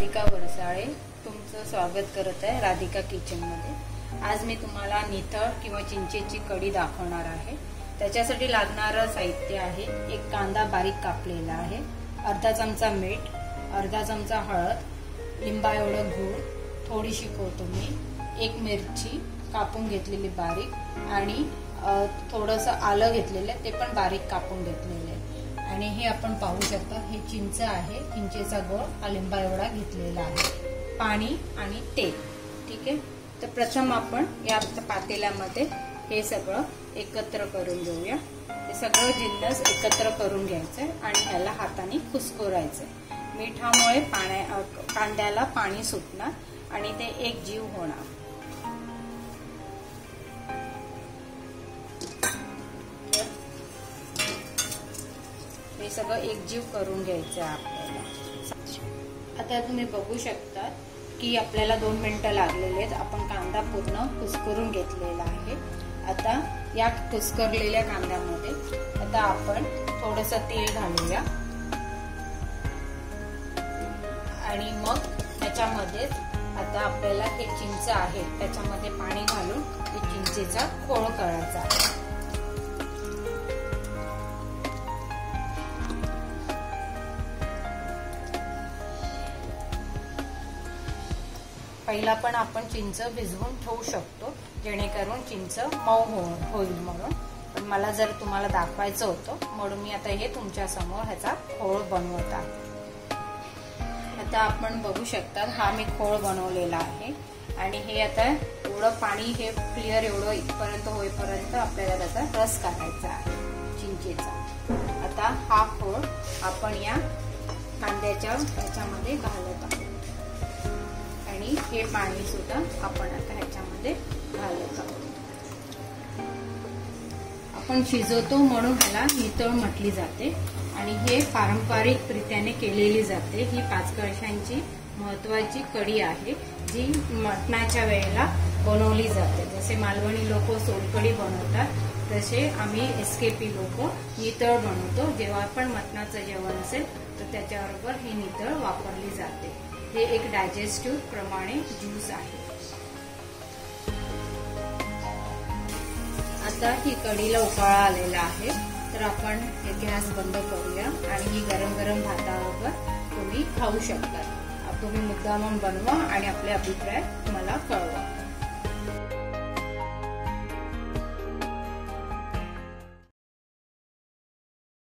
राधिका वरसाळे तुमचं स्वागत करत आहे राधिका किचनमध्ये. आज मी तुम्हाला निथळ किंवा चिंचेची कढी दाखवणार आहे. त्याच्यासाठी लागणारं साहित्य आहे. एक कांदा बारीक कापलेला आहे. अर्धा चमचा मीठ अर्धा चमचा हळद लिंबा एवढं गूळ थोडीशी कोथिंबीर एक मिरची कापून घेतलेली बारीक आणि थोडंसं आलं घेतलेलं ते पण बारीक कापून घेतलेलं आहे. आणि हे आपण पाहू शकता हे चिंच आहे. चिंचेचा गोळ हा लिंबा एवढा घेतलेला आहे. पाणी आणि तेल. ठीक आहे? तर प्रथम आपण या पातेल्यामध्ये हे सगळं एकत्र करून घेऊया. हे सगळं जिन्नस एकत्र करून घ्यायचंय आणि ह्याला हाताने खुसकोरायचंय मिठामुळे पाण्या कांद्याला पाणी सुटणार आणि ते एक जीव होणार. हे सगळं एकजीव करून घ्यायचं आहे आपल्याला. आता तुम्ही बघू शकता की आपल्याला दोन मिनटं लागलेले आहेत. आपण कांदा पूर्ण कुस्करून घेतलेला आहे. आता या कुस्करलेल्या कांद्यामध्ये आता आपण थोडस तेल घालूया. आणि मग त्याच्यामध्येच आता आपल्याला हे चिंच आहे. त्याच्यामध्ये पाणी घालून चिंचेचा खोळ करायचा आहे. पहिला पण आपण चिंच भिजवून ठेवू शकतो जेणेकरून चिंच मऊ हो-, होईल म्हणून. पण मला जर तुम्हाला दाखवायचं होतं म्हणून मी आता हे तुमच्यासमोर ह्याचा खोळ बनवत आहे. आता आपण बघू शकता हा मी खोळ बनवलेला आहे. आणि हे आता एवढं पाणी हे क्लिअर एवढं इथपर्यंत होईपर्यंत आपल्याला त्याचा रस काढायचा आहे चिंचेचा. आता हा खोळ आपण या कांद्याच्या ह्याच्यामध्ये घालत आहोत. आणि हे पाणी सुद्धा आपण आता ह्याच्यामध्ये घालत आहोत आपण शिजवतो म्हणून ह्याला नितळ म्हटली जाते आणि हे पारंपरिक रित्याने केलेली जाते. ही पाच कळशांची महत्वाची कडी आहे जी मटणाच्या वेळेला बनवली जाते. जसे मालवणी लोक सोलकडी बनवतात तसे आम्ही एसकेपी लोक नितळ बनवतो. जेव्हा पण मटणाचं जेवण असेल तर त्याच्याबरोबर ही नितळ वापरली जाते. हे एक डायजेस्टिव्ह प्रमाणे ज्यूस आहे. आता ही कढीला उकाळा आलेला आहे. तर आपण हे गॅस बंद करूया आणि ही गरम गरम भाताबरोबर तुम्ही खाऊ शकता. तुम्ही मुद्दामून बनवा आणि आपले अभिप्राय मला कळवा.